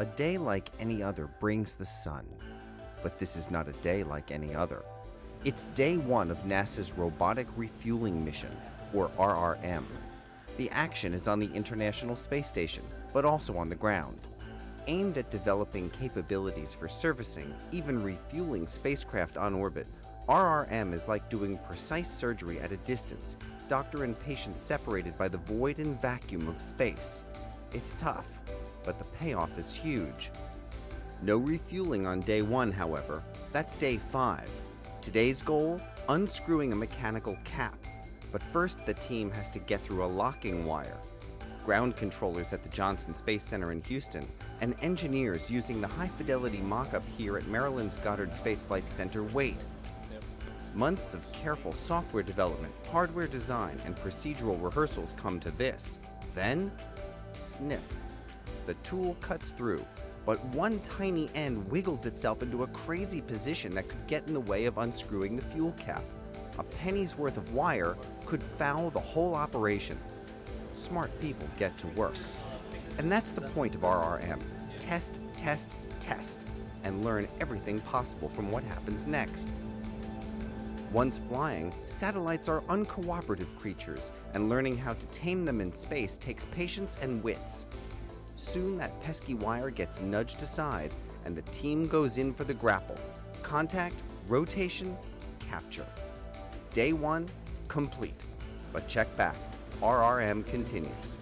A day like any other brings the sun. But this is not a day like any other. It's day one of NASA's Robotic Refueling Mission, or RRM. The action is on the International Space Station, but also on the ground. Aimed at developing capabilities for servicing, even refueling spacecraft on orbit, RRM is like doing precise surgery at a distance, doctor and patient separated by the void and vacuum of space. It's tough, but the payoff is huge. No refueling on day one, however. That's day five. Today's goal unscrewing a mechanical cap. But first, the team has to get through a locking wire. Ground controllers at the Johnson Space Center in Houston, and engineers using the high fidelity mock up here at Maryland's Goddard Space Flight Center wait. Months of careful software development, hardware design, and procedural rehearsals come to this. Then, snip. The tool cuts through, but one tiny end wiggles itself into a crazy position that could get in the way of unscrewing the fuel cap. A penny's worth of wire could foul the whole operation. Smart people get to work. And that's the point of RRM test, test, test, and learn everything possible from what happens next. Once flying, satellites are uncooperative creatures, and learning how to tame them in space takes patience and wits. Soon that pesky wire gets nudged aside, and the team goes in for the grapple. Contact, rotation, capture. Day one, complete. But check back. RRM continues.